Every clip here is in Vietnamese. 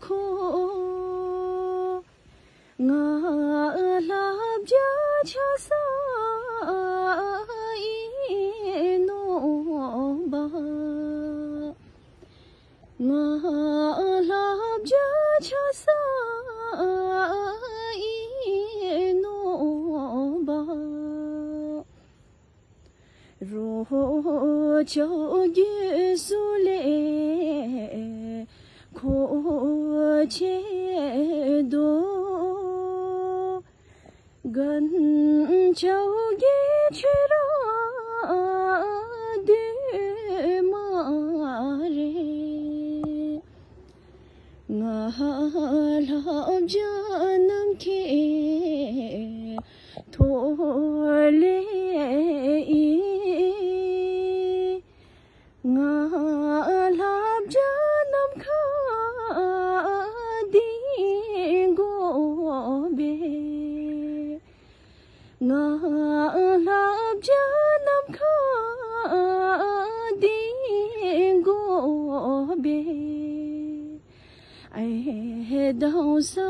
khô ngờ la ja cha sa nô ba nga la ja cha sa nô ba ro cho Giêsu che do gan chao ge che ra de ma re nga la janam ke to le i nga نهى، ارجع، 边，哎，都是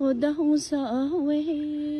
نديه، نقول: